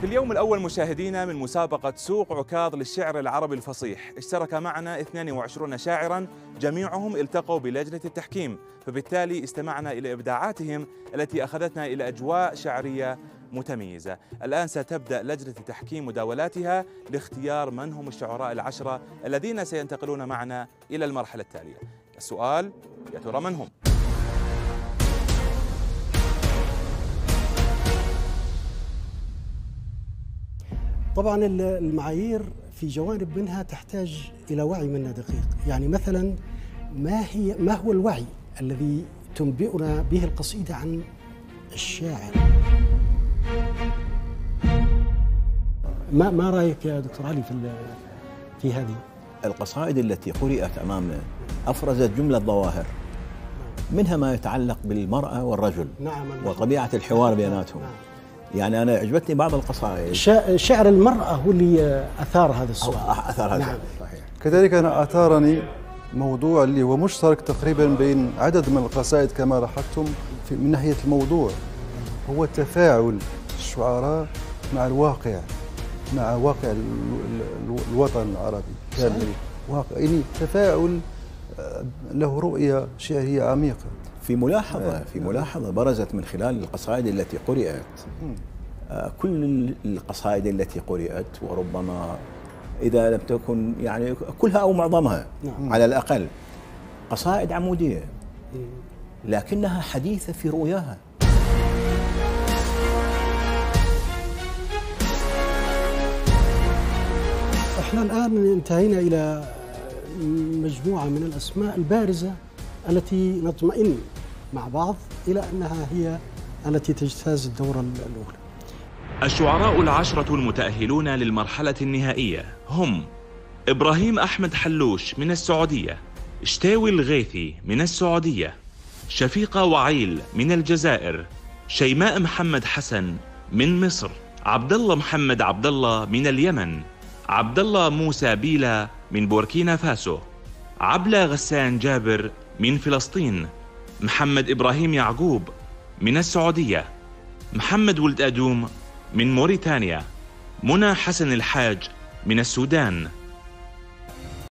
في اليوم الأول مشاهدينا من مسابقة سوق عكاظ للشعر العربي الفصيح. اشترك معنا 22 شاعرا جميعهم التقوا بلجنة التحكيم. فبالتالي استمعنا إلى إبداعاتهم التي أخذتنا إلى أجواء شعرية متميزة. الآن ستبدأ لجنة التحكيم مداولاتها لاختيار من هم الشعراء العشرة الذين سينتقلون معنا إلى المرحلة التالية. السؤال يا ترى من هم؟ طبعا المعايير في جوانب منها تحتاج إلى وعي منا دقيق، يعني مثلا ما هي ما هو الوعي الذي تنبئنا به القصيده عن الشاعر؟ ما ما رأيك يا دكتور علي في في هذه؟ القصائد التي قرأت أمامنا أفرزت جملة ظواهر منها ما يتعلق بالمرأة والرجل نعم وطبيعة الحوار بيناتهم نعم. يعني أنا عجبتني بعض القصائد. شعر المرأة هو اللي أثار هذا السؤال أثر هذا نعم. صحيح. كذلك أنا أثارني موضوع اللي هو مشترك تقريبا بين عدد من القصائد كما لاحظتم من ناحية الموضوع. هو تفاعل الشعراء مع الواقع مع واقع ال- ال- ال- الوطن العربي. كامل واقع يعني تفاعل آه، له رؤية شعرية عميقة. في ملاحظة في ملاحظة برزت من خلال القصائد التي قرأت آه، كل القصائد التي قرأت وربما إذا لم تكن يعني كلها أو معظمها نعم. على الأقل قصائد عمودية. لكنها حديثة في رؤياها. إحنا الآن انتهينا إلى مجموعة من الأسماء البارزة التي نطمئن مع بعض إلى أنها هي التي تجتاز الدورة الأولى. الشعراء العشرة المتأهلون للمرحلة النهائية هم إبراهيم أحمد حلوش من السعودية شتاوي الغيثي من السعودية شفيقة وعيل من الجزائر شيماء محمد حسن من مصر عبد الله محمد عبد الله من اليمن عبد الله موسى بيلا من بوركينا فاسو عبلة غسان جابر من فلسطين محمد إبراهيم يعقوب من السعودية محمد ولد أدوم من موريتانيا منى حسن الحاج من السودان.